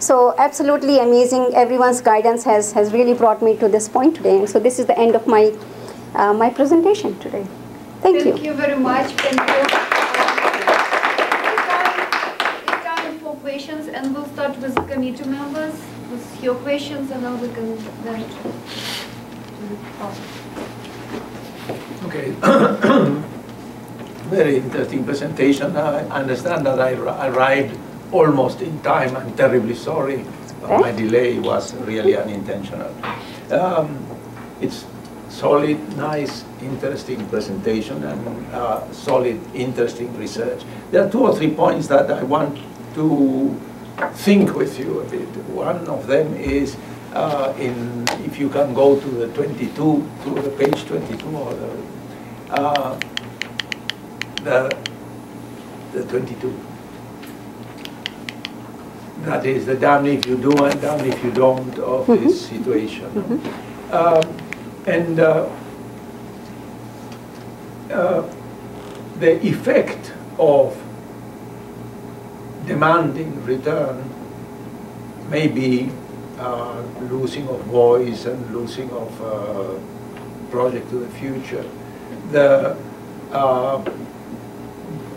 So absolutely amazing. Everyone's guidance has, has really brought me to this point today. And so this is the end of my, uh, my presentation today. Thank, you. Thank you. very much. Thank you. It's time for questions, and we'll start with the committee members with your questions, and then we can then. Okay. Very interesting presentation. I understand that I arrived almost in time. I'm terribly sorry. but My delay was really unintentional. Um, It's solid, nice, interesting presentation and uh, solid, interesting research. There are two or three points that I want to think with you a bit. One of them is uh, in, if you can go to the 22, to the page 22 or the, uh, the, the 22. That is the damn if you do and damn if you don't of this situation. Um, and uh, uh, the effect of demanding return may be uh, losing of voice and losing of uh, project to the future. The, uh,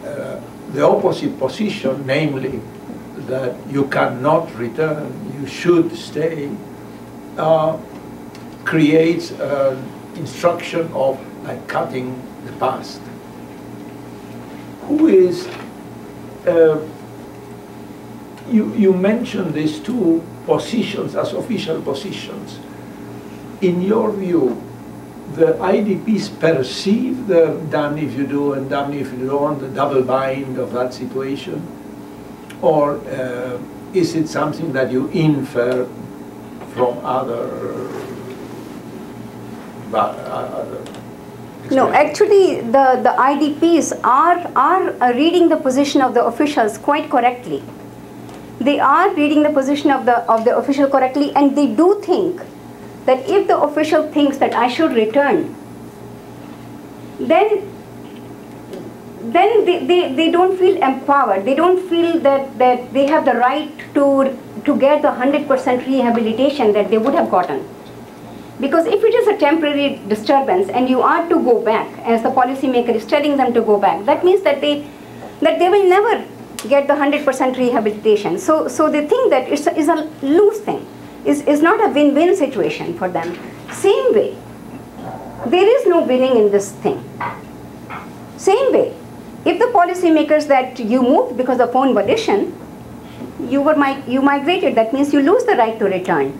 uh, the opposite position, namely that you cannot return, you should stay, uh, creates an instruction of like cutting the past. Who is, uh, you, you mentioned these two positions as official positions. In your view, the IDPs perceive the damn if you do and damn if you don't, the double bind of that situation? Or uh, is it something that you infer from other, uh, other No, actually, the, the IDPs are, are uh, reading the position of the officials quite correctly. They are reading the position of the, of the official correctly, and they do think that if the official thinks that I should return, then then they, they, they don't feel empowered. They don't feel that, that they have the right to, to get the 100% rehabilitation that they would have gotten. Because if it is a temporary disturbance and you are to go back, as the policymaker is telling them to go back, that means that they, that they will never get the 100% rehabilitation. So, so they think that it's a, it's a loose thing. It's, it's not a win-win situation for them. Same way, there is no winning in this thing. Same way, if the policymakers that you moved because of own volition, you were you migrated, that means you lose the right to return.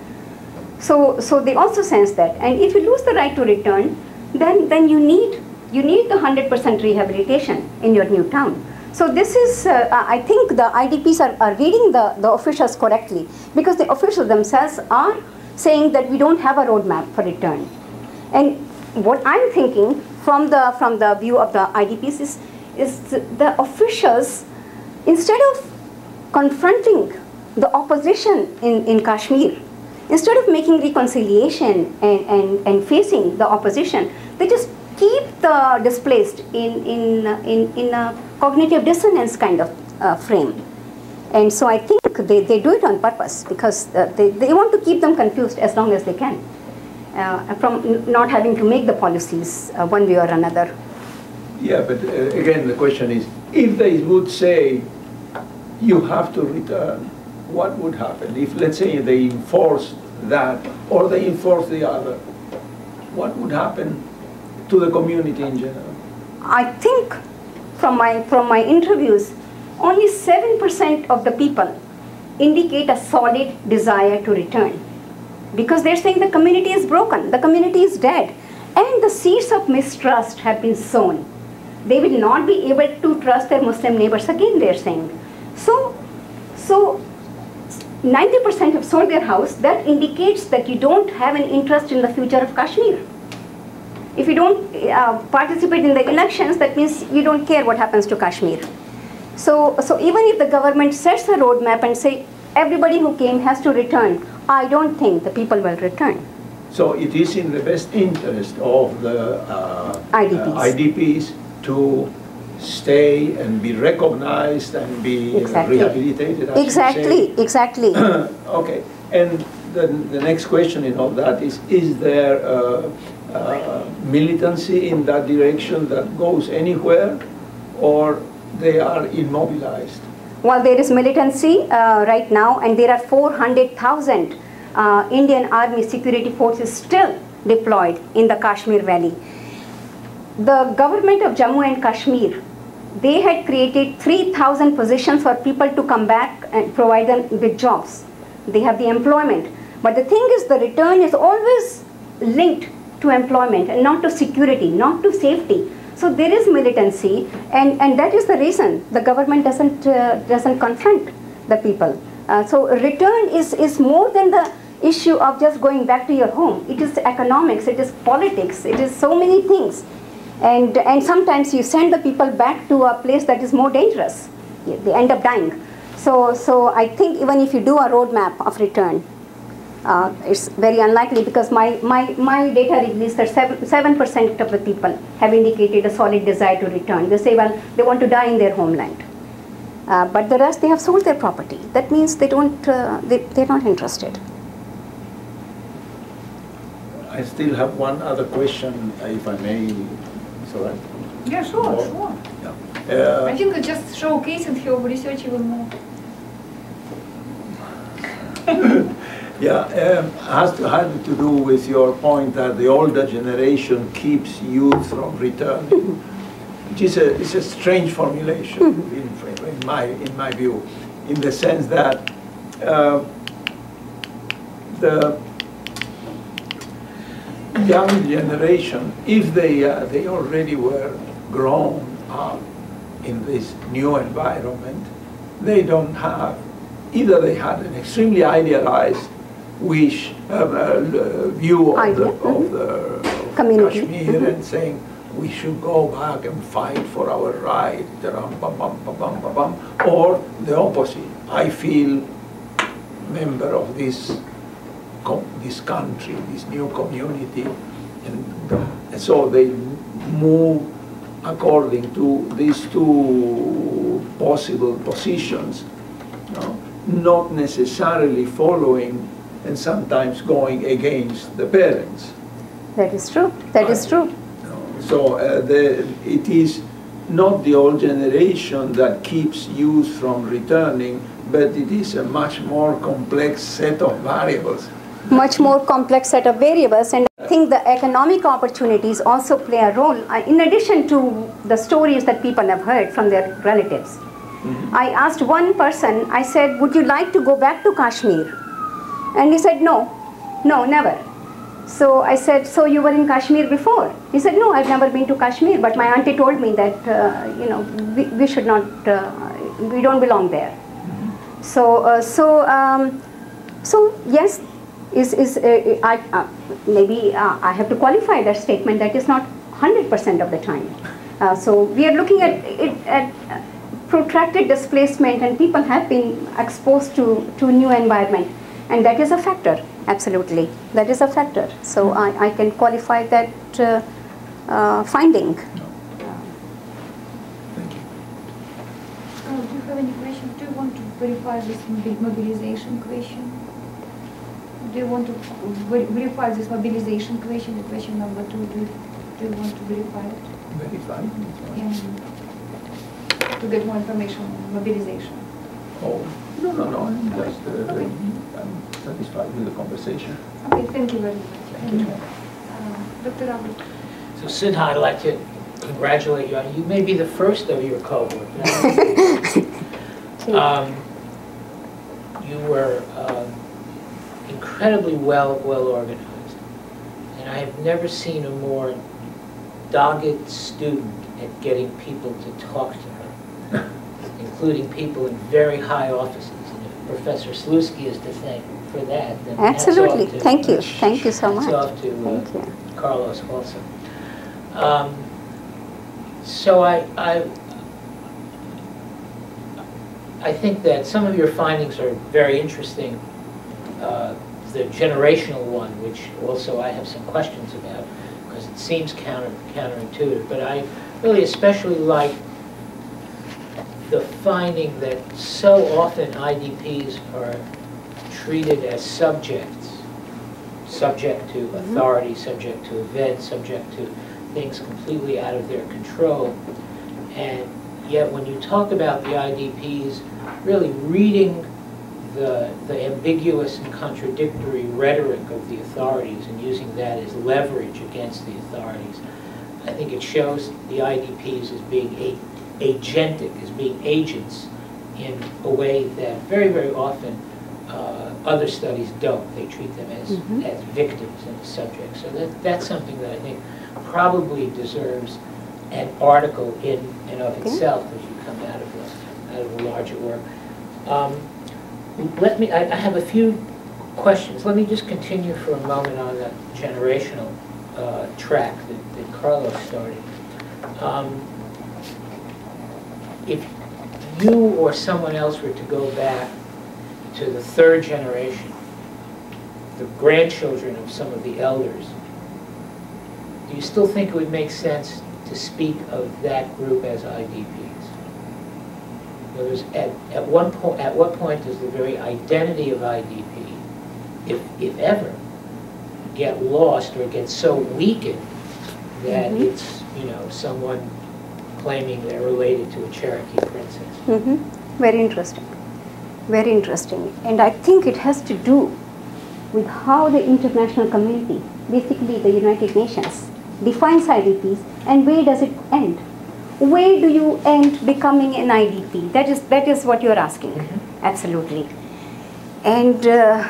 So, so they also sense that. And if you lose the right to return, then, then you need you need the 100% rehabilitation in your new town. So this is, uh, I think the IDPs are, are reading the, the officials correctly because the officials themselves are saying that we don't have a roadmap for return. And what I'm thinking from the, from the view of the IDPs is, is the officials, instead of confronting the opposition in, in Kashmir, instead of making reconciliation and, and, and facing the opposition, they just keep the displaced in, in, in, in a cognitive dissonance kind of uh, frame. And so I think they, they do it on purpose because uh, they, they want to keep them confused as long as they can uh, from not having to make the policies uh, one way or another. Yeah, but uh, again, the question is, if they would say, you have to return, what would happen? If, let's say, they enforce that, or they enforce the other, what would happen to the community in general? I think from my, from my interviews, only 7% of the people indicate a solid desire to return. Because they're saying the community is broken, the community is dead, and the seeds of mistrust have been sown. They will not be able to trust their Muslim neighbors again, they're saying. So, so 90% have sold their house. That indicates that you don't have an interest in the future of Kashmir. If you don't uh, participate in the elections, that means you don't care what happens to Kashmir. So, so even if the government sets a roadmap and say everybody who came has to return, I don't think the people will return. So it is in the best interest of the uh, IDPs. uh, IDPs to stay and be recognized and be uh, Exactly. rehabilitated. as you say. Exactly, exactly. Okay, and the, the next question in all that is, is there uh, uh, militancy in that direction that goes anywhere, or they are immobilized? Well, there is militancy uh, right now, and there are 400,000 uh, Indian Army security forces still deployed in the Kashmir Valley. The government of Jammu and Kashmir, they had created 3,000 positions for people to come back and provide them with jobs. They have the employment. But the thing is, the return is always linked to employment and not to security, not to safety. So there is militancy, and, and that is the reason the government doesn't, uh, doesn't confront the people. Uh, so return is, is more than the issue of just going back to your home. It is economics, it is politics, it is so many things. And, and sometimes you send the people back to a place that is more dangerous. They end up dying. So, so I think even if you do a roadmap of return, uh, it's very unlikely because my, my, my data reveals that 7, 7% of the people have indicated a solid desire to return. They say, well, they want to die in their homeland. Uh, but the rest, they have sold their property. That means they don't, uh, they, they're not interested. I still have one other question, if I may, all right? Yeah, sure, sure. Yeah. I Uh, think it's just showcasing your research even more. Yeah, um, has to, had to do with your point that the older generation keeps youth from returning, which is a, is a strange formulation in, in, my, in my view, in the sense that uh, the young generation, if they, uh, they already were grown up in this new environment, they don't have, either they had an extremely idealized wish, uh, uh, view of Idea, the, of mhm. the of Community, Kashmir mhm. and saying, we should go back and fight for our right, or the opposite. I feel member of this this country, this new community, and, and so they move according to these two possible positions, you know, not necessarily following and sometimes going against the parents. That is true. That is true. you know. So uh, the, it is not the old generation that keeps youth from returning, but it is a much more complex set of variables. Much more complex set of variables and I think the economic opportunities also play a role uh, in addition to the stories that people have heard from their relatives. I asked one person, I said, would you like to go back to Kashmir? And he said, no, no, never. So I said, so you were in Kashmir before? He said, no, I've never been to Kashmir, but my auntie told me that, uh, you know, we, we should not, uh, we don't belong there. So, uh, so, um, so yes, is is uh, I uh, maybe uh, I have to qualify that statement. That is not hundred percent of the time. Uh, so we are looking at it at uh, protracted displacement, and people have been exposed to to new environment, and that is a factor. Absolutely, that is a factor. So I, I can qualify that uh, uh, finding. Thank you. Uh, do you have any questions? Do you want to verify this mobi- mobilization question? Do you want to verify this mobilization question, the question number two? Do you, do you want to verify it? Verified. Yeah. To get more information on mobilization. Oh, no, no, no, I'm just, uh, Okay. I'm satisfied with the conversation. Okay, thank you very much. Thank you. Uh, Dr. Ravi. So Sinha, I'd like to congratulate you. You may be the first of your cohort. Um, You were um, incredibly well, well organized. And I have never seen a more dogged student at getting people to talk to her, including people in very high offices. And if Professor Sluzki is to thank for that, then hats off Absolutely. to- Thank you. Thank you so hats much. off to uh, Thank you. Carlos also. Um, So I, I, I think that some of your findings are very interesting. Uh, The generational one, which also I have some questions about, because it seems counter counterintuitive. But I really especially like the finding that so often IDPs are treated as subjects, subject to mm-hmm. authority, subject to events, subject to things completely out of their control. And yet when you talk about the IDPs really reading the, the ambiguous and contradictory rhetoric of the authorities and using that as leverage against the authorities, I think it shows the IDPs as being a, agentic, as being agents in a way that very, very often uh, other studies don't. They treat them as, Mhm. as victims and as subjects. So that, that's something that I think probably deserves an article in and of Okay. itself as you come out of the, out of the larger work. Um, Let me, I, I have a few questions. Let me just continue for a moment on the generational uh, track that, that Carlos started. Um, If you or someone else were to go back to the third generation, the grandchildren of some of the elders, do you still think it would make sense to speak of that group as IDPs? Other words, at, at one point, at what point does the very identity of IDP, if, if ever, get lost or get so weakened that Mhm. it's, you know, someone claiming they're related to a Cherokee princess? Mhm. Very interesting. Very interesting. And I think it has to do with how the international community, basically the United Nations, defines IDPs and where does it end? Where do you end becoming an IDP? That is, that is what you're asking. Mhm. Absolutely. And uh,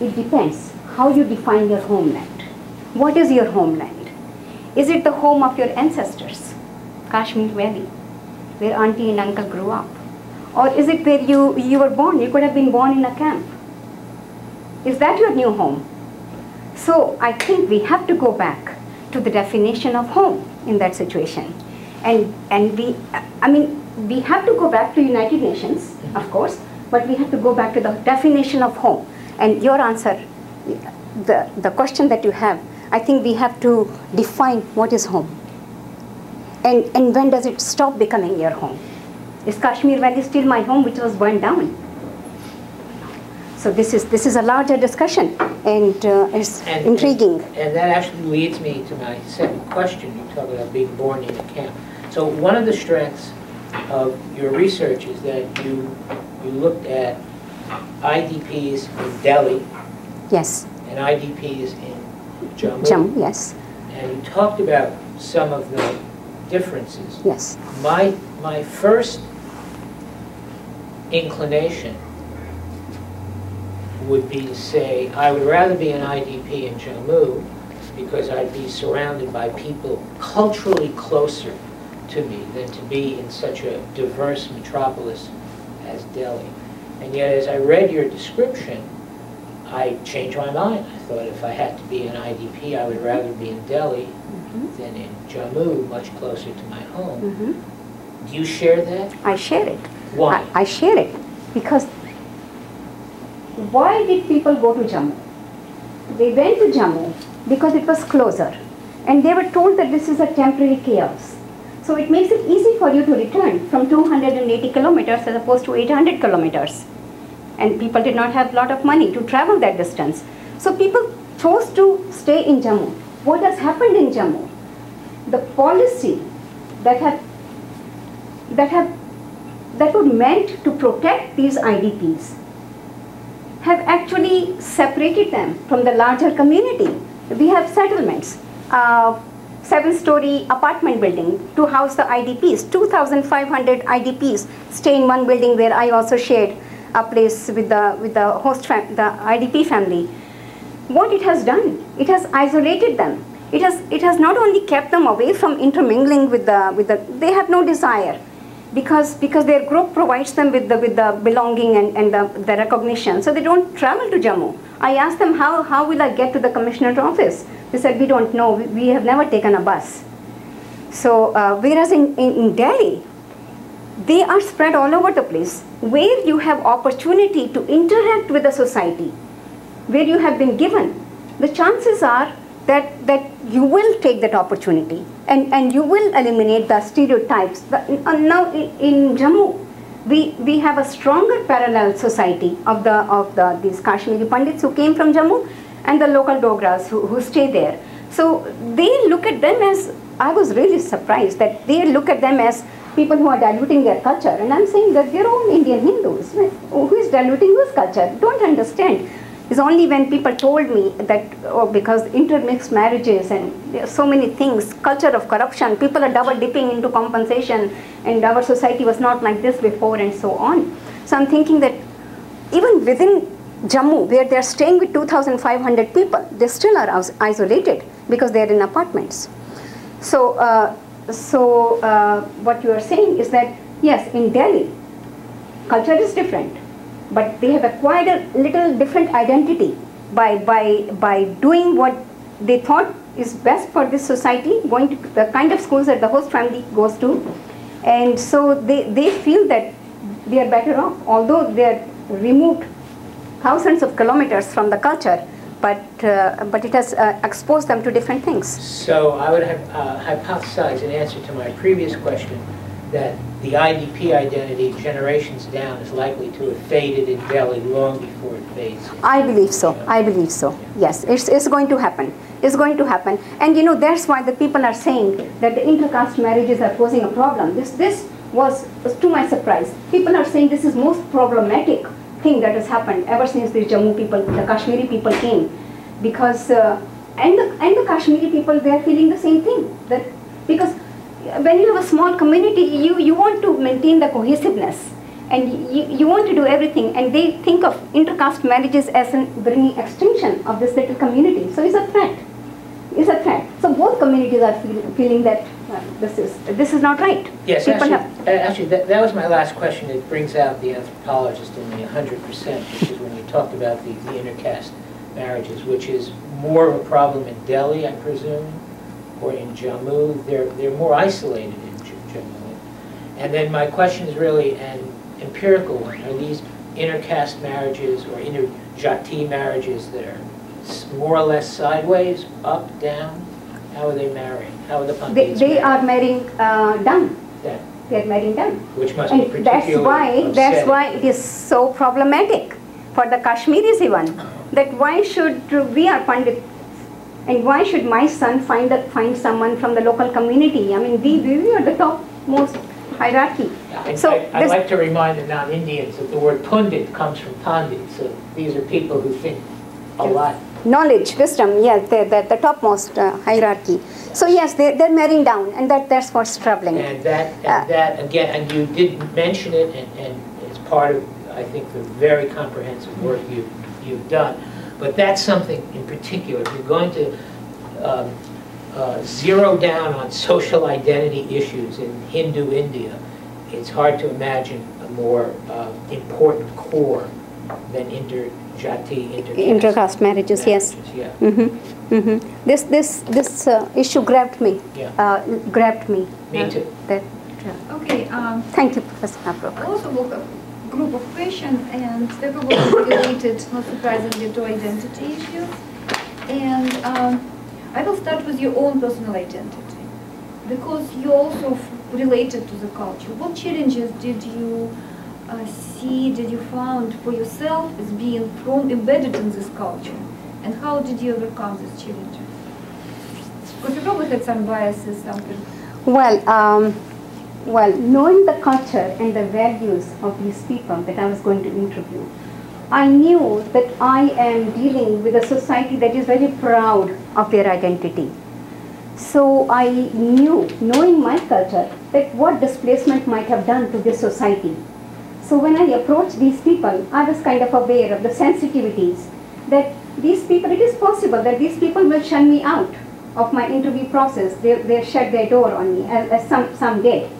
it depends how you define your homeland. What is your homeland? Is it the home of your ancestors, Kashmir Valley, where auntie and uncle grew up? Or is it where you, you were born? You could have been born in a camp. Is that your new home? So I think we have to go back to the definition of home in that situation. And, and we, I mean, we have to go back to United Nations, of course, but we have to go back to the definition of home. And your answer, the, the question that you have, I think we have to define what is home. And, and when does it stop becoming your home? Is Kashmir Valley still my home, which was burned down? So this is, this is a larger discussion, and uh, it's And- intriguing. And that actually leads me to my second question. You talk about being born in a camp. So one of the strengths of your research is that you, you looked at IDPs in Delhi Yes, and IDPs in Jammu. Jam, yes, And you talked about some of the differences. yes. My, my first inclination would be to say, I would rather be an IDP in Jammu because I'd be surrounded by people culturally closer to me than to be in such a diverse metropolis as Delhi. And yet, as I read your description, I changed my mind. I thought if I had to be an IDP, I would rather be in Delhi Mhm, than in Jammu, much closer to my home. mhm. Do you share that? I share it. Why? I, I share it because why did people go to Jammu? They went to Jammu because it was closer and they were told that this is a temporary chaos. So it makes it easy for you to return from 280 kilometers as opposed to 800 kilometers. And people did not have a lot of money to travel that distance. So people chose to stay in Jammu. What has happened in Jammu? The policy that have that have that were meant to protect these IDPs have actually separated them from the larger community. We have settlements, uh, seven-story apartment building to house the IDPs. 2,500 IDPs stay in one building where I also shared a place with the with the host the IDP family. What it has done, it has isolated them. It has it has not only kept them away from intermingling with the with the they have no desire because because their group provides them with the with the belonging and, and the, the recognition. So they don't travel to jammu. I asked them how how will i get to the commissioner's office? They said we don't know. We, we have never taken a bus. So uh, whereas in, in, in delhi they are spread all over the place. Where you have opportunity to interact with the society where you have been given the chances are that, that you will take that opportunity and, and you will eliminate the stereotypes. Uh, now in, in Jammu, we, we have a stronger parallel society of the of the these Kashmiri Pandits who came from Jammu and the local Dogras who, who stay there. So they look at them as I was really surprised that they look at them as people who are diluting their culture. And I'm saying that they're all Indian Hindus. Who is diluting whose culture? Don't understand. It's only when people told me that oh, because intermixed marriages and are so many things, culture of corruption, people are double dipping into compensation, and our society was not like this before, and so on. So I'm thinking that even within Jammu, where they're staying with 2,500 people, they still are isolated because they're in apartments. So, uh, so uh, what you are saying is that yes, in Delhi, culture is different but they have acquired a little different identity by, by, by doing what they thought is best for this society, going to the kind of schools that the host family goes to. And so they, they feel that they are better off, although they are removed thousands of kilometers from the culture, but, uh, but it has uh, exposed them to different things. So I would have uh, hypothesized in answer to my previous question that the IDP identity generations down is likely to have faded in Delhi long before it fades. I believe so. I believe so. Yes, it's, it's going to happen. It's going to happen. And you know, that's why the people are saying that the intercaste marriages are posing a problem. This, this was, was to my surprise. People are saying this is most problematic thing that has happened ever since the Jammu people, the Kashmiri people came. Because, uh, and, the, and the Kashmiri people, they are feeling the same thing. That Because when you have a small community, you, you want to maintain the cohesiveness and you, you want to do everything and they think of intercaste marriages as an bringing extinction of this little community. So it's a threat. It's a threat. So both communities are feel, feeling that uh, this is this is not right. Yes, People actually, have, uh, actually that, that was my last question. It brings out the anthropologist in me 100%, which is when you talked about the, the intercaste marriages, which is more of a problem in Delhi, I presume, or in Jammu, they're, they're more isolated in Jammu. And then my question is really an empirical one. Are these intercaste marriages or inter-jati marriages that are more or less sideways, up, down? How are they marrying? How are the Pandits They, they are marrying uh, down. Yeah. They are marrying down. Which must and be that's why upsetting. that's why it is so problematic for the Kashmiris even. That why should we are Pandit and why should my son find a, find someone from the local community? I mean, we, we are the topmost hierarchy. I, So I, I'd this- like to remind the non-Indians that the word pundit comes from pandit, so these are people who think a lot. Knowledge, wisdom, yes, they're, they're the topmost uh, hierarchy. So yes, they're, they're marrying down, and that, that's what's troubling. And that, Uh, that, again, and you did mention it, and, and it's part of, I think, the very comprehensive work you, you've done. But that's something in particular, if you're going to um, uh, zero down on social identity issues in Hindu India, it's hard to imagine a more uh, important core than inter-jati, inter-caste. Intercaste marriages, yes. Yeah. Mm-hmm, mm-hmm. This, this, this uh, issue grabbed me, Yeah. uh, grabbed me. Me Uh, too. that, uh, Okay, um, thank you, Professor Avruch. I also look a group of questions and probably related, not surprisingly, to identity issues. And um, I will start with your own personal identity because you also related to the culture. What challenges did you uh, see, did you found for yourself as being from embedded in this culture? And how did you overcome these challenges? Because you probably had some biases, something. Well, um, well, knowing the culture and the values of these people that I was going to interview, I knew that I am dealing with a society that is very proud of their identity. So I knew, knowing my culture, that what displacement might have done to this society. So when I approached these people, I was kind of aware of the sensitivities that these people, it is possible that these people will shun me out of my interview process. They, they shut their door on me, as, as some, some did.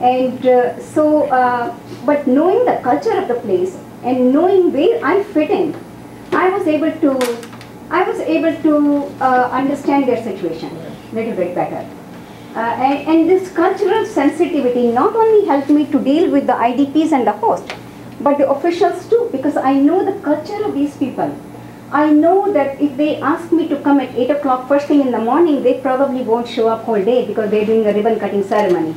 And uh, so, uh, but knowing the culture of the place and knowing where I fit in, I was able to, I was able to uh, understand their situation a little bit better. Uh, and, and this cultural sensitivity not only helped me to deal with the IDPs and the host, but the officials too, because I know the culture of these people. I know that if they ask me to come at 8 o'clock first thing in the morning, they probably won't show up whole day because they're doing a ribbon cutting ceremony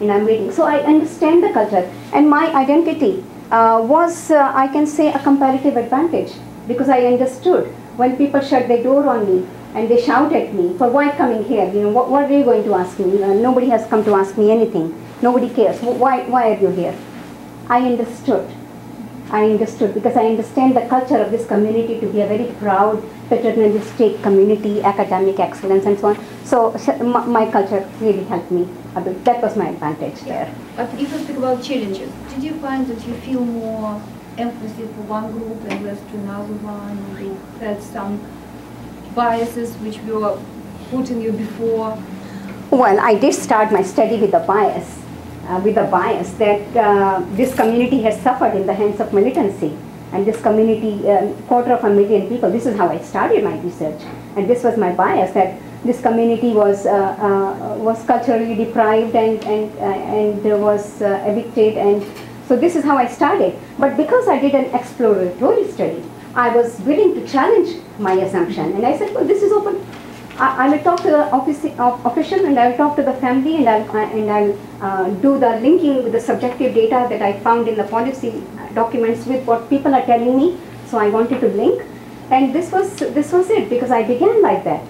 and I'm waiting. So I understand the culture and my identity uh, was, uh, I can say, a comparative advantage because I understood when people shut their door on me and they shout at me for why coming here, you know, what, what are you going to ask me? Uh, nobody has come to ask me anything. Nobody cares. Why, why are you here? I understood. I understood because I understand the culture of this community to be a very proud, paternalistic community, academic excellence and so on. So, my, my culture really helped me. a bit. That was my advantage there. But if you speak about challenges, did you find that you feel more empathy for one group and less to another one? Or you had some biases which were put in you before? Well, I did start my study with a bias, uh, with a bias that uh, this community has suffered in the hands of militancy. And this community, um, quarter of a million people, this is how I started my research. And this was my bias that this community was, uh, uh was culturally deprived and, and, uh, and was uh, evicted. And so this is how I started. But because I did an exploratory study, I was willing to challenge my assumption. And I said, well, this is open I, I will talk to the office, uh, official and I will talk to the family and I'll, uh, and I'll uh, do the linking with the subjective data that I found in the policy documents with what people are telling me. So I wanted to link. And this was, this was it because I began like that.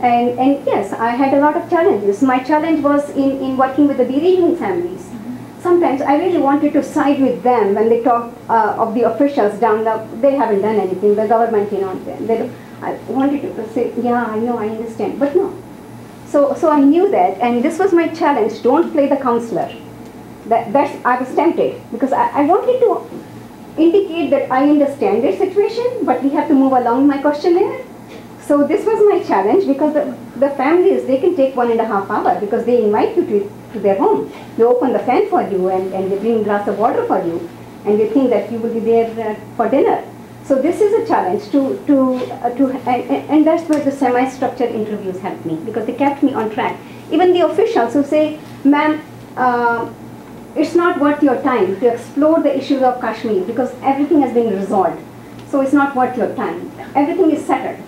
And, and yes, I had a lot of challenges. My challenge was in, in working with the bereaving families. Sometimes I really wanted to side with them when they talk uh, of the officials down the, they haven't done anything, the government, you know, they, they I wanted to say, yeah, I know, I understand, but no. So, so I knew that, and this was my challenge, don't play the counselor. That, that's, I was tempted, because I, I wanted to indicate that I understand their situation, but we have to move along my questionnaire. So this was my challenge, because the, the families, they can take one and a half hour, because they invite you to, to their home. They open the fan for you, and, and they bring a glass of water for you, and they think that you will be there uh, for dinner. So this is a challenge to, to, uh, to and, and, that's where the semi-structured interviews helped me because they kept me on track. Even the officials who say, ma'am, uh, it's not worth your time to explore the issues of Kashmir because everything has been resolved. So it's not worth your time. Everything is settled.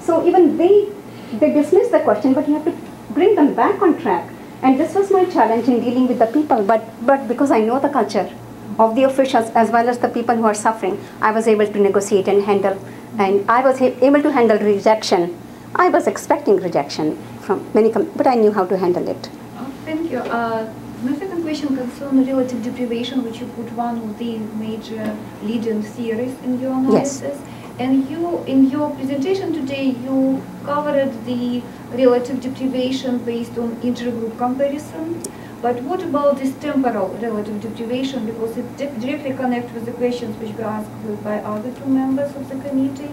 So even they, they dismiss the question, but you have to bring them back on track. And this was my challenge in dealing with the people, but, but because I know the culture, of the officials as well as the people who are suffering, I was able to negotiate and handle, and I was able to handle rejection. I was expecting rejection from many, but I knew how to handle it. Oh, thank you. Uh, my second question concerns relative deprivation, which you put one of the major leading theories in your analysis. Yes. And you, in your presentation today, you covered the relative deprivation based on intergroup comparison. But what about this temporal relative deprivation? Because it directly connects with the questions which were asked by other two members of the committee.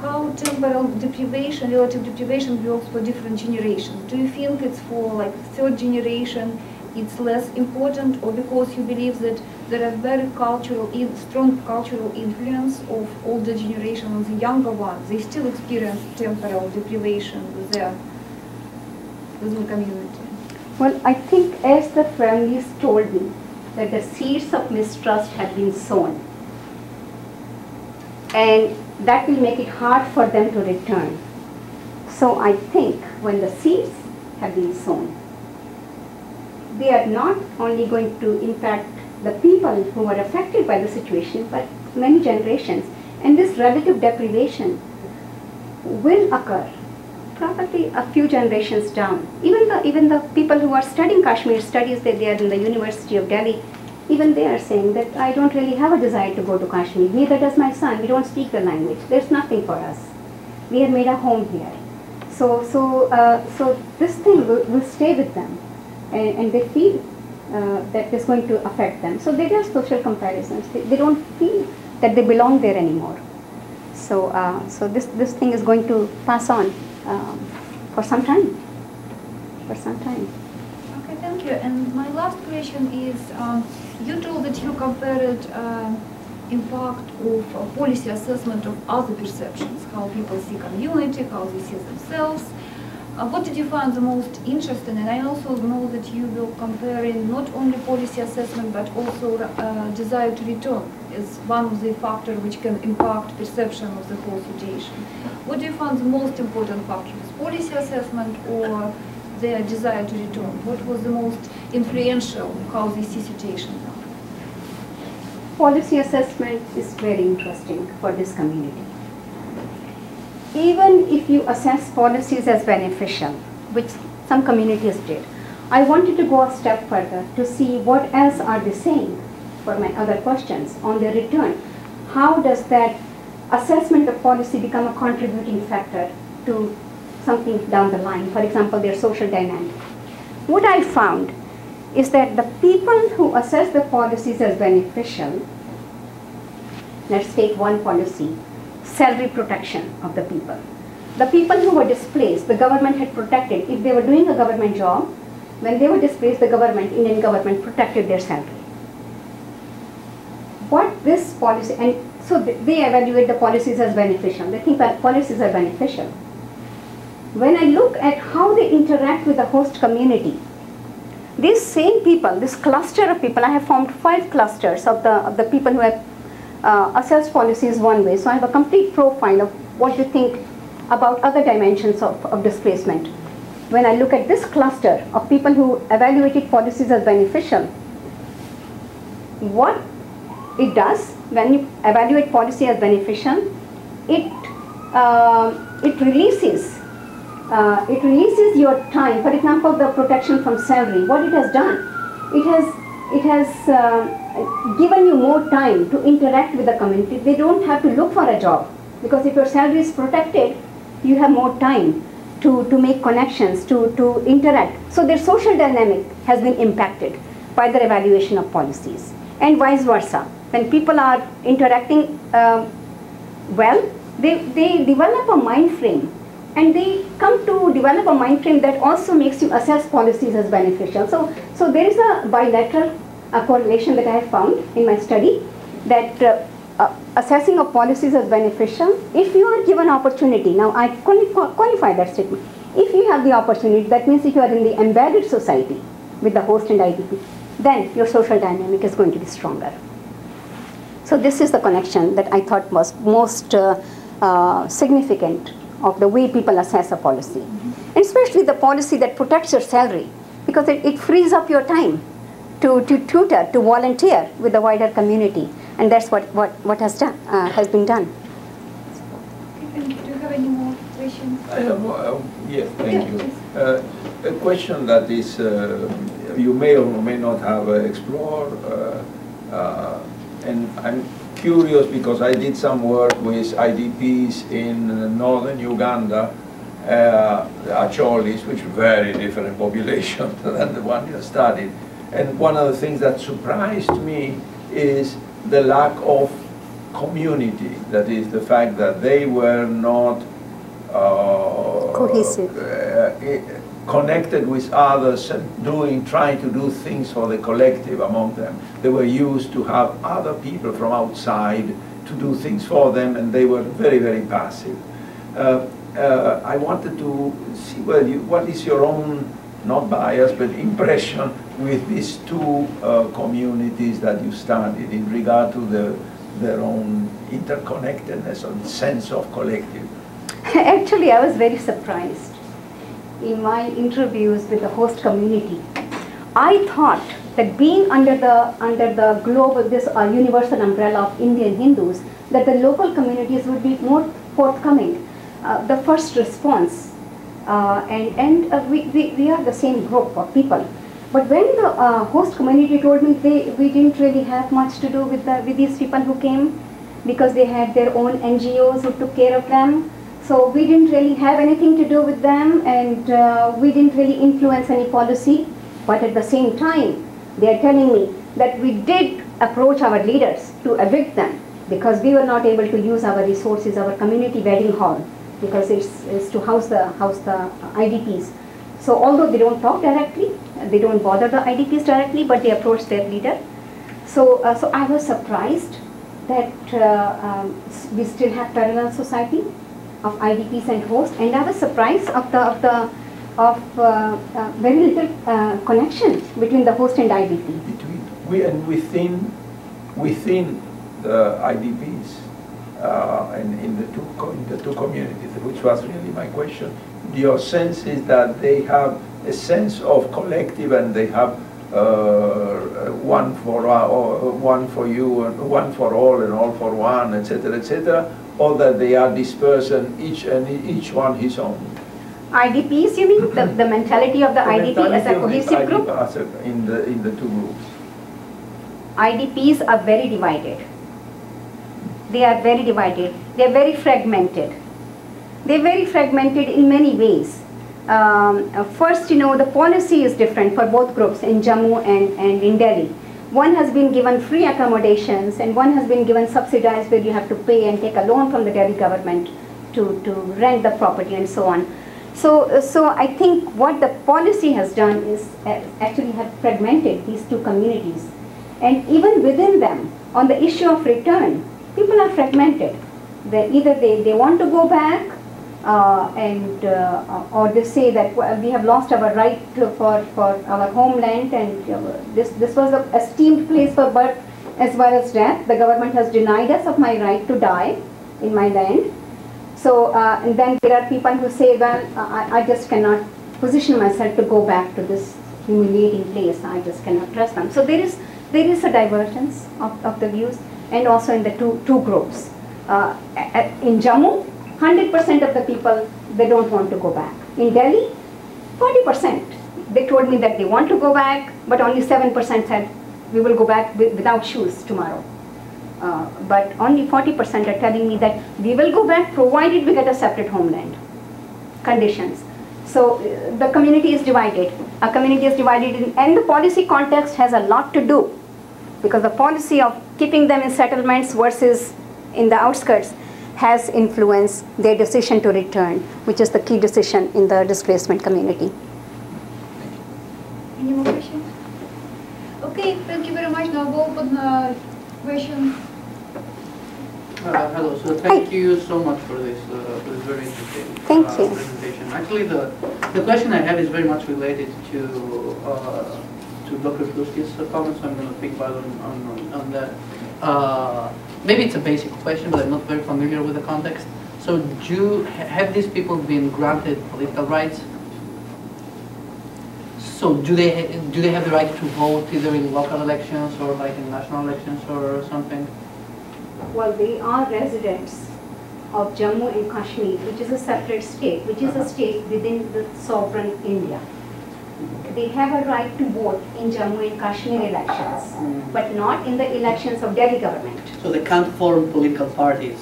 How temporal deprivation, relative deprivation works for different generations? Do you think it's for like third generation, it's less important, or because you believe that there are very cultural, strong cultural influence of older generation on the younger ones, they still experience temporal deprivation with their within community? Well, I think as the families told me that the seeds of mistrust have been sown and that will make it hard for them to return. So I think when the seeds have been sown, they are not only going to impact the people who are affected by the situation, but many generations. And this relative deprivation will occur probably a few generations down. Even the, even the people who are studying Kashmir studies that they are in the University of Delhi, even they are saying that I don't really have a desire to go to Kashmir. Neither does my son. We don't speak the language. There's nothing for us. We have made a home here. So, so, uh, so this thing will, will stay with them, and, and they feel uh, that it's going to affect them. So they do social comparisons. They, they don't feel that they belong there anymore. So, uh, so this, this thing is going to pass on um, for some time. For some time. Okay, thank you. And my last question is, um, you told that you compared uh, impact of uh, policy assessment of other perceptions, how people see community, how they see themselves. Uh, what did you find the most interesting? And I also know that you will comparing not only policy assessment but also uh, desire to return as one of the factors which can impact perception of the whole situation. What do you find the most important factors? Policy assessment or the desire to return? What was the most influential how they see situation now? Policy assessment is very interesting for this community. Even if you assess policies as beneficial, which some communities did, I wanted to go a step further to see what else are they saying for my other questions on their return. How does that assessment of policy become a contributing factor to something down the line, for example, their social dynamic? What I found is that the people who assess the policies as beneficial, let's take one policy, salary protection of the people. The people who were displaced, the government had protected, if they were doing a government job, when they were displaced, the government, Indian government protected their salary. What this policy, and so they evaluate the policies as beneficial. They think that policies are beneficial. When I look at how they interact with the host community, these same people, this cluster of people, I have formed five clusters of the, of the people who have uh, assessed policies one way. So I have a complete profile of what you think about other dimensions of, of displacement. When I look at this cluster of people who evaluated policies as beneficial, what it does when you evaluate policy as beneficial, it, uh, it releases uh, it releases your time. For example, the protection from salary. What it has done, it has it has uh, given you more time to interact with the community. They don't have to look for a job because if your salary is protected, you have more time to, to make connections, to, to interact. So their social dynamic has been impacted by their evaluation of policies and vice versa. When people are interacting uh, well, they, they develop a mind frame and they come to develop a mind frame that also makes you assess policies as beneficial. So, so there is a bilateral uh, correlation that I have found in my study that uh, uh, assessing of policies as beneficial, if you are given opportunity, now I qualify, qualify that statement, if you have the opportunity, that means if you are in the embedded society with the host and IDP, then your social dynamic is going to be stronger. So this is the connection that I thought was most uh, uh, significant of the way people assess a policy. Mm-hmm. And especially the policy that protects your salary because it, it frees up your time to, to tutor, to volunteer with the wider community. And that's what, what, what has, done, uh, has been done. Do you have any more questions? I have, uh, yes, thank you. Uh, a question that is, uh, you may or may not have uh, explored, uh, uh, and I'm curious because I did some work with IDPs in northern Uganda, uh, Acholis, which are very different population than the one you studied. And one of the things that surprised me is the lack of community. That is the fact that they were not uh, cohesive. Uh, connected with others and doing, trying to do things for the collective among them. They were used to have other people from outside to do things for them, and they were very, very passive. Uh, uh, I wanted to see well, you, what is your own, not bias, but impression with these two uh, communities that you studied in regard to the, their own interconnectedness and sense of collective. Actually, I was very surprised in my interviews with the host community, I thought that being under the under the global this uh, universal umbrella of Indian Hindus, that the local communities would be more forthcoming. Uh, the first response, uh, and and uh, we, we, we are the same group of people. But when the uh, host community told me they we didn't really have much to do with the with these people who came, because they had their own NGOs who took care of them. So we didn't really have anything to do with them and uh, we didn't really influence any policy. But at the same time, they are telling me that we did approach our leaders to evict them because we were not able to use our resources, our community wedding hall, because it's, to house the, house the IDPs. So although they don't talk directly, they don't bother the IDPs directly, but they approach their leader. So, uh, so I was surprised that uh, um, we still have parallel society of IDPs and hosts, and I was surprised of the of the of uh, uh, very little uh, connection between the host and IDP. between, we, and within, within the IDPs, uh, and in the two, co- in the two communities, which was really my question. Your sense is that they have a sense of collective and they have uh, one for, uh, one for you, and one for all, and all for one, etc., etc., et or that they are dispersed and each, and each one his own? IDPs, you mean the, the mentality of the, IDP as a cohesive group? In the, in the two groups. IDPs are very divided. They are very divided. They are very fragmented. They are very fragmented in many ways. Um, uh, first, you know, the policy is different for both groups in Jammu and, and in Delhi. One has been given free accommodations and one has been given subsidized where you have to pay and take a loan from the Delhi government to, to rent the property and so on. So, so I think what the policy has done is actually have fragmented these two communities. And even within them, on the issue of return, people are fragmented. They, either they, they want to go back uh, and uh, or they say that we have lost our right to, for, for our homeland and this, this was an esteemed place for birth as well as death. The government has denied us of my right to die in my land. So, uh, and then there are people who say, well, I, I just cannot position myself to go back to this humiliating place. I just cannot trust them. So there is, there is a divergence of, of the views and also in the two, two groups. Uh, in Jammu, 100% of the people, they don't want to go back. In Delhi, 40%. They told me that they want to go back, but only 7% said, we will go back without shoes tomorrow. Uh, but only 40% are telling me that we will go back provided we get a separate homeland conditions. So uh, the community is divided. A community is divided, in, and the policy context has a lot to do because the policy of keeping them in settlements versus in the outskirts has influenced their decision to return, which is the key decision in the displacement community. Any more questions? Okay, thank you very much. Now we'll open uh, question. Uh, Hello, so thank you so much for this, uh, for this very interesting Thank uh, you. presentation. Actually, the, the question I have is very much related to, uh, to Dr. Sluzki's comments, so I'm going to piggyback on, on, on that. Uh, Maybe it's a basic question, but I'm not very familiar with the context. So do, you- have these people been granted political rights? So do they, do they have the right to vote either in local elections or like in national elections or something? Well, they are residents of Jammu and Kashmir, which is a separate state, which is a state within the sovereign India. They have a right to vote in Jammu and Kashmir elections, Mm. but not in the elections of Delhi government. So they can't form political parties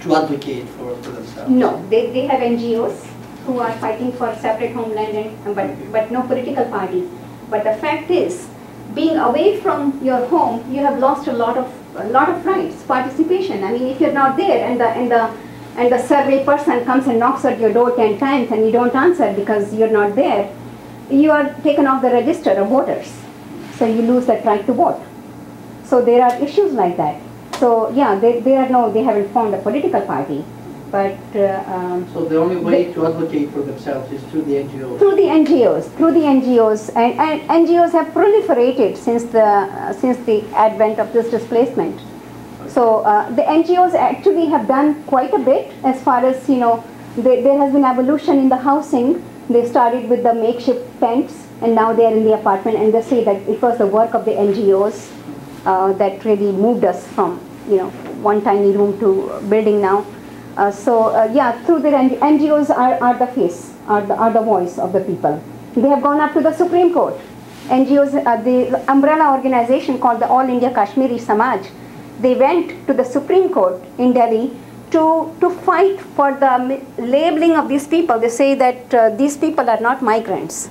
to advocate for, for themselves? No, they, they have NGOs who are fighting for separate homeland and, but, but no political party. But the fact is, being away from your home, you have lost a lot of, a lot of rights, participation. I mean, if you're not there and the, and the, and the survey person comes and knocks at your door ten times and you don't answer because you're not there, you are taken off the register of voters. So you lose that right to vote. So there are issues like that. So yeah, they, they are no, they haven't formed a political party, but uh, um, So the only way to advocate for themselves is through the NGOs? through the NGOs, through the NGOs, and, and NGOs have proliferated since the uh, since the advent of this displacement. So uh, the NGOs actually have done quite a bit as far as you know. There, there has been evolution in the housing. They started with the makeshift tents, and now they are in the apartment. And they say that it was the work of the NGOs uh, that really moved us from you know one tiny room to building now. Uh, so uh, yeah, through the NGOs are, are the face, are the, are the voice of the people. They have gone up to the Supreme Court. NGOs, uh, the umbrella organization called the All India Kashmiri Samaj, they went to the Supreme Court in Delhi to, to fight for the labeling of these people. They say that uh, these people are not migrants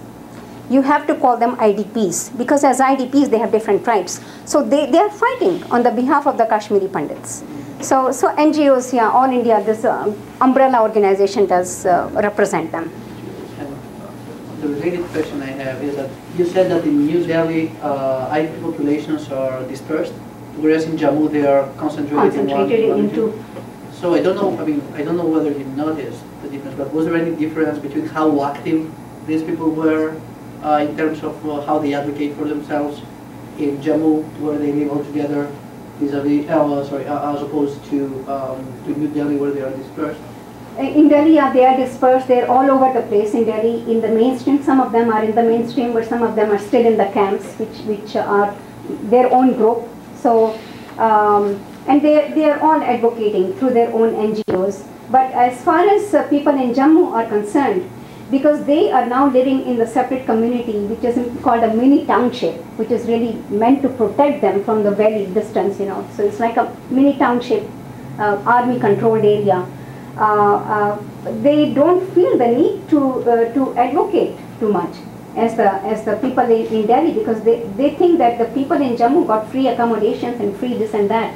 you have to call them IDPs because as IDPs they have different rights. So they, they are fighting on the behalf of the Kashmiri Pandits. So, so NGOs, yeah, All India, this uh, umbrella organization does uh, represent them. The related question I have is that you said that in New Delhi, uh, IP populations are dispersed, whereas in Jammu they are concentrated, Concentrated in one into, region. So I don't know, I mean, I don't know whether you noticed the difference, but was there any difference between how active these people were uh, in terms of uh, how they advocate for themselves in Jammu, where they live all together, vis-a-vis, uh, sorry, uh, as opposed to, um, to New Delhi, where they are dispersed? In Delhi, yeah, they are dispersed. They're all over the place in Delhi. In the mainstream, some of them are in the mainstream, but some of them are still in the camps, which which are their own group. So, um, and they they are all advocating through their own NGOs. But as far as uh, people in Jammu are concerned, because they are now living in the separate community, which is called a mini township, which is really meant to protect them from the valley distance, you know. So it's like a mini township, uh, army-controlled area. Uh, uh, they don't feel the need to uh, to advocate too much as the as the people in, in Delhi because they, they think that the people in Jammu got free accommodations and free this and that.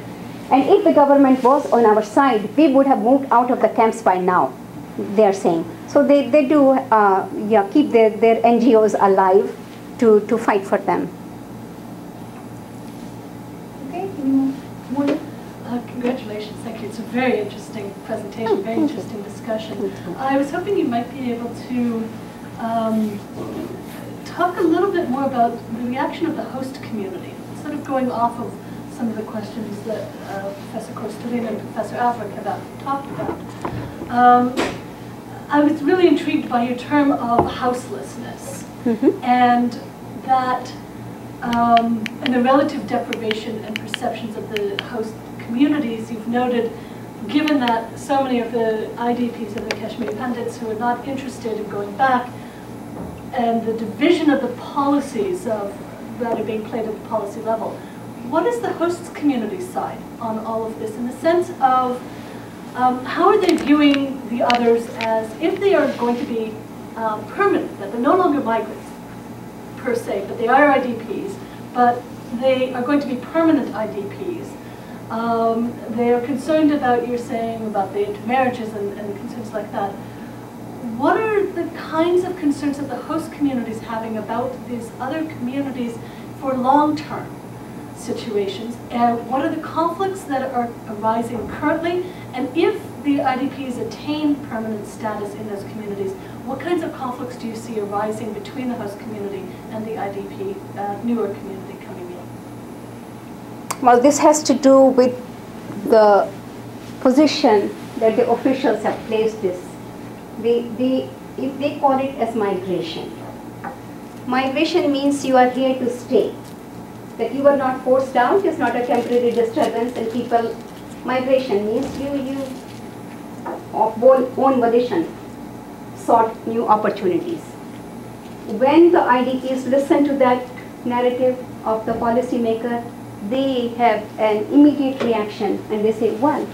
And if the government was on our side, we would have moved out of the camps by now, they are saying. So they, they do uh, yeah, keep their, their NGOs alive to, to fight for them. Okay, anyone more? Uh, Congratulations, thank you. It's a very interesting presentation, very Oh, you. interesting discussion. I was hoping you might be able to um, talk a little bit more about the reaction of the host community, sort of going off of some of the questions that uh, Professor Korostelina and Professor Avruch have talked about. Um, I was really intrigued by your term of houselessness Mhm. and that um, and the relative deprivation and perceptions of the host communities, you've noted, given that so many of the IDPs and the Kashmiri Pandits who are not interested in going back, and the division of the policies of that are being played at the policy level, what is the host community side on all of this in the sense of um, how are they viewing the others as if they are going to be um, permanent, that they're no longer migrants per se, but they are IDPs, but they are going to be permanent IDPs. Um, they are concerned about, you're saying, about the intermarriages and, and concerns like that. What are the kinds of concerns that the host communities having about these other communities for long-term situations? And what are the conflicts that are arising currently? And if the IDPs attain permanent status in those communities, what kinds of conflicts do you see arising between the host community and the IDP uh, newer community coming in? Well, this has to do with the position that the officials have placed this. They, they, if they call it as migration. Migration means you are here to stay. That you are not forced out, it's not a temporary disturbance and people, migration means you, you of own, own volition sought new opportunities. When the IDPs listen to that narrative of the policymaker, they have an immediate reaction and they say, well,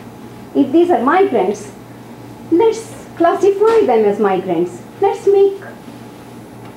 if these are migrants, let's classify them as migrants. Let's make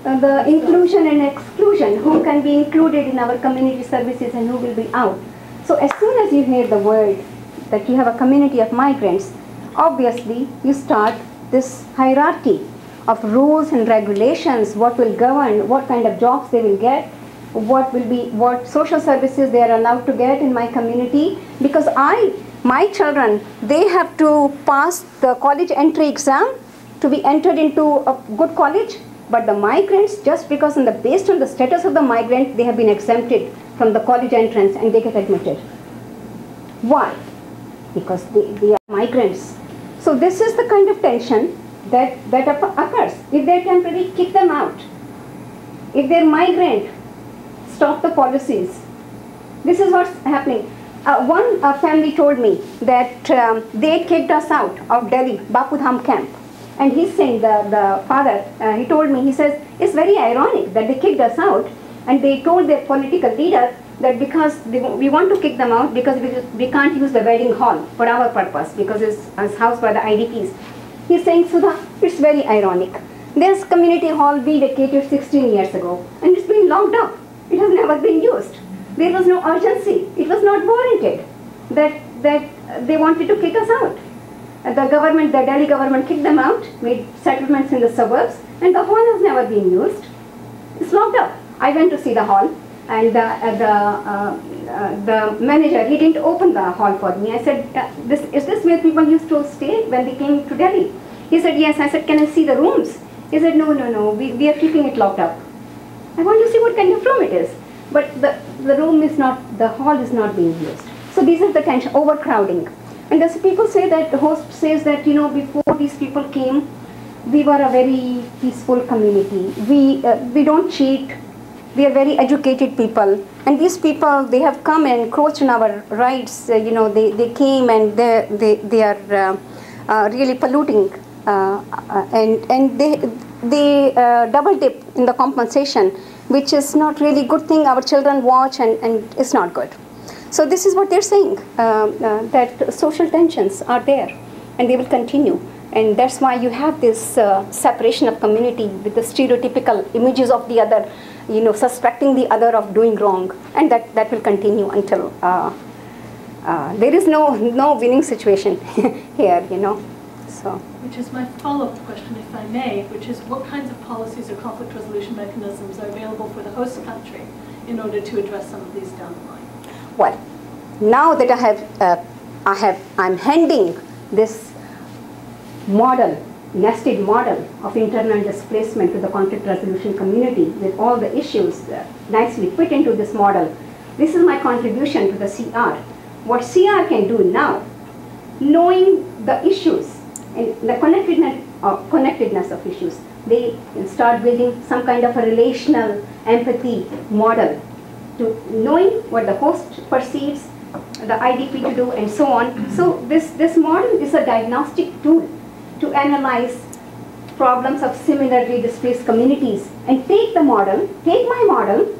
uh, the inclusion and exclusion, who can be included in our community services and who will be out. So as soon as you hear the word that you have a community of migrants, obviously you start this hierarchy of rules and regulations, what will govern, what kind of jobs they will get, what will be, what social services they are allowed to get in my community. Because I, my children, they have to pass the college entry exam to be entered into a good college. But the migrants, just because on the, based on the status of the migrant, they have been exempted from the college entrance and they get admitted. Why? Because they, they are migrants. So this is the kind of tension that, that occurs. If they're temporary, kick them out. If they're migrant, stop the policies. This is what's happening. Uh, one uh, family told me that um, they kicked us out of Delhi, Bapudham camp. And he's saying, the, the father, uh, he told me, he says, it's very ironic that they kicked us out and they told their political leader that because they, we want to kick them out because we, we can't use the wedding hall for our purpose because it's, it's housed by the IDPs. He's saying, Sudha, it's very ironic. This community hall we vacated 16 years ago and it's been locked up. It has never been used. There was no urgency. It was not warranted that, that they wanted to kick us out. Uh, The government, the Delhi government kicked them out, made settlements in the suburbs, and the hall has never been used. It's locked up. I went to see the hall, and the, uh, the uh, uh, the manager, he didn't open the hall for me. I said, uh, this, is this where people used to stay when they came to Delhi? He said, yes. I said, can I see the rooms? He said, no, no, no, we, we are keeping it locked up. I want to see what kind of room it is. But the, the room is not, the hall is not being used. So these are the tension, overcrowding. And as people say that, the host says that, you know, before these people came, we were a very peaceful community. We, uh, we don't cheat. We are very educated people. And these people, they have come and encroached on our rights. Uh, you know, they, they came and they, they, are uh, uh, really polluting. Uh, uh, and and they, they double dip in the compensation, which is not really good thing. Our children watch and, and it's not good. So this is what they're saying, uh, uh, that social tensions are there and they will continue. And that's why you have this uh, separation of community with the stereotypical images of the other, you know, suspecting the other of doing wrong. And that, that will continue until uh, uh, there is no, no winning situation here, you know. So. Which is my follow-up question, if I may, which is what kinds of policies or conflict resolution mechanisms are available for the host country in order to address some of these down the line? Well, now that I have, uh, I have, I'm handing this model, nested model of internal displacement to the conflict resolution community with all the issues nicely fit into this model. This is my contribution to the CR. What CR can do now, knowing the issues and the connectedness, uh, connectedness of issues, they start building some kind of a relational empathy model to knowing what the host perceives, the IDP to do, and so on. So this, this model is a diagnostic tool to analyze problems of similarly displaced communities and take the model, take my model,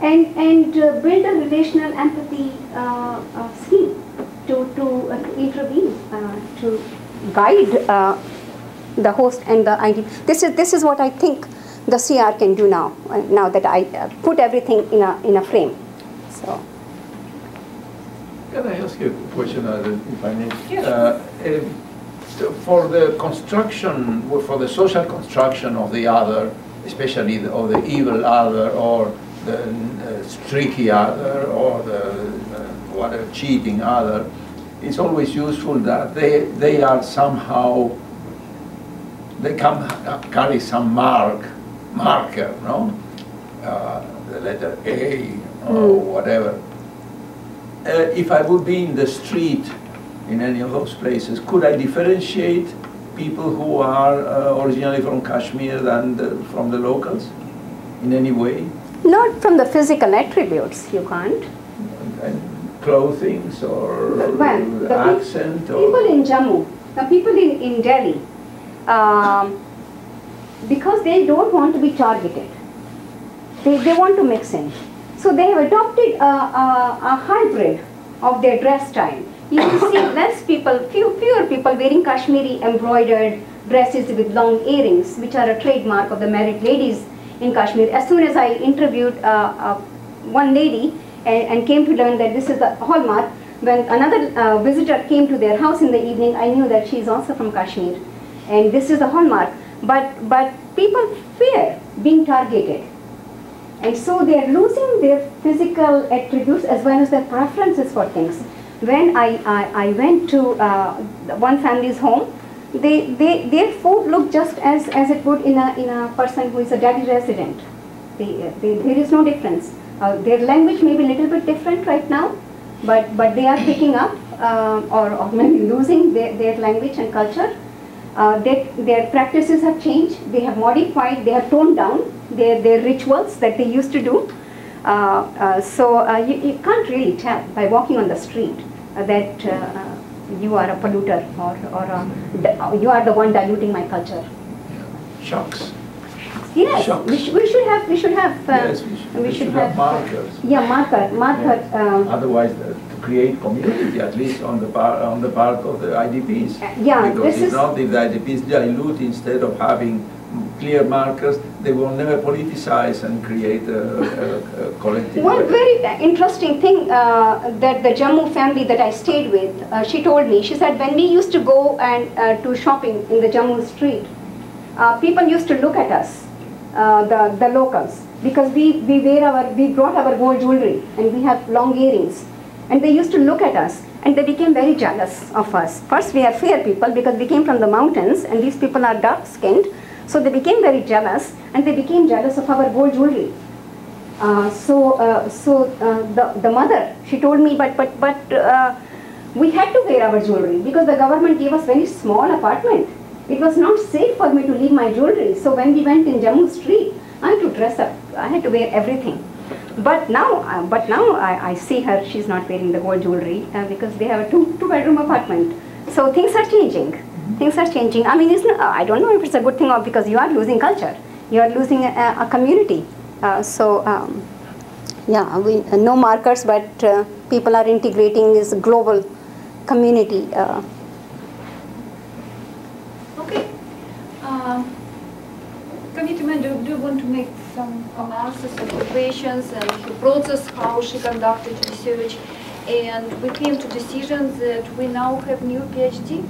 and, and uh, build a relational empathy uh, uh, scheme to, to, uh, intervene, uh, to guide uh, the host and the IDP. This is, this is what I think the CR can do now, uh, now that I uh, put everything in a, in a frame. So, Can I ask you a question, uh, if I may? Yes. Uh, if- For the construction, for the social construction of the other, especially the- of the evil other, or the uh, streaky other, or the uh, whatever cheating other, it's always useful that they, they are somehow, they come, carry some mark, marker, no? Uh, The letter A, or whatever. Uh, if I would be in the street in any of those places, could I differentiate people who are uh, originally from Kashmir and from the locals in any way? not from the physical attributes, you can't. And clothing or Well, the accent People or? in Jammu, the people in, in Delhi, um, because they don't want to be targeted, they, they want to mix in. So they have adopted a, a, a hybrid of their dress style. You will see less people, few, fewer people wearing Kashmiri embroidered dresses with long earrings, which are a trademark of the married ladies in Kashmir. As soon as I interviewed uh, uh, one lady and, and came to learn that this is the hallmark, when another uh, visitor came to their house in the evening, I knew that she is also from Kashmir. And this is the hallmark. But, but people fear being targeted. And so they are losing their physical attributes as well as their preferences for things. When I, I, I went to uh, one family's home, they, they, their food looked just as, as it would in a, in a person who is a Delhi resident. They, they, there is no difference. Uh, their language may be a little bit different right now, but, but they are picking up uh, or, or maybe losing their, their language and culture. Uh, they, their practices have changed, they have modified, they have toned down their, their rituals that they used to do. Uh, uh, so uh, you, you can't really tell by walking on the street uh, that uh, you are a polluter or, or a, you are the one diluting my culture. Shocks. Yes, Shocks. we, sh- we should have, we should have, uh, Yes, we should, we should have markers. Yeah, marker, marker, um, Otherwise, to create community, at least on the part, on the part of the IDPs. Uh, yeah, Because this if is- not, if the IDPs dilute instead of having clear markers, they will never politicize and create a, a, a collective. One very uh, interesting thing uh, that the Jammu family that I stayed with, uh, she told me, she said when we used to go and uh, to shopping in the Jammu street, uh, people used to look at us, uh, the, the locals. because we, we wear our, we brought our gold jewelry and we have long earrings. And they used to look at us and they became very jealous of us. First, we are fair people because we came from the mountains and these people are dark skinned. So they became very jealous and they became jealous of our gold jewelry. Uh, so, uh, so uh, the, the mother, she told me, but, but, but uh, we had to wear our jewelry because the government gave us very small apartment. It was not safe for me to leave my jewelry. So when we went in Jammu street, I had to dress up. I had to wear everything. But now, uh, but now I, I see her. She's not wearing the gold jewelry uh, because they have a two two bedroom apartment. So things are changing. Things are changing. I mean, it's not, I don't know if it's a good thing or because you are losing culture. You are losing a, a community. Uh, so. Um, yeah, we, uh, no markers, but uh, people are integrating this global community. Uh, Okay. Um, Committee member, do you want to make some analysis of the patients and the process, how she conducted research. And we came to decision that we now have new PhD.